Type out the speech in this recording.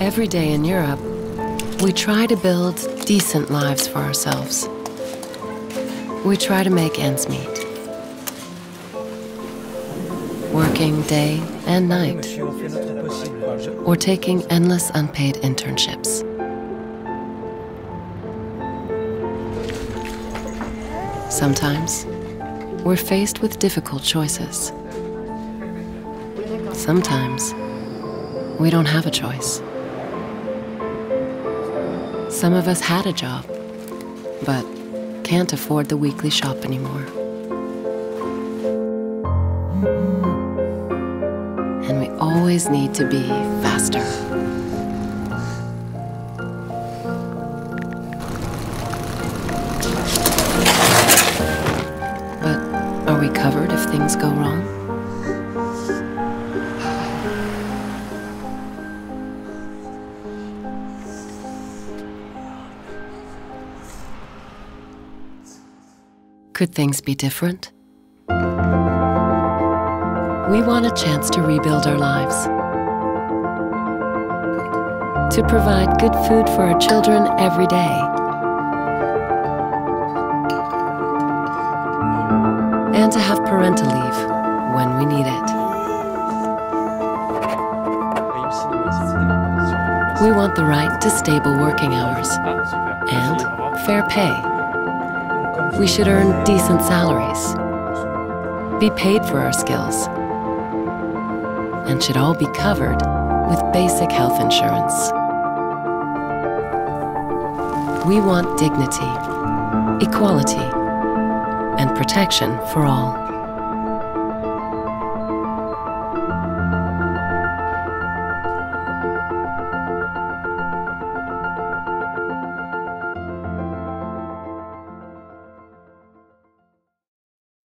Every day in Europe, we try to build decent lives for ourselves. We try to make ends meet. Working day and night, or taking endless unpaid internships. Sometimes, we're faced with difficult choices. Sometimes, we don't have a choice. Some of us had a job, but can't afford the weekly shop anymore. And we always need to be faster. But are we covered if things go wrong? Could things be different? We want a chance to rebuild our lives. To provide good food for our children every day. And to have parental leave when we need it. We want the right to stable working hours and fair pay. We should earn decent salaries, be paid for our skills, and should all be covered with basic health insurance. We want dignity, equality, and protection for all.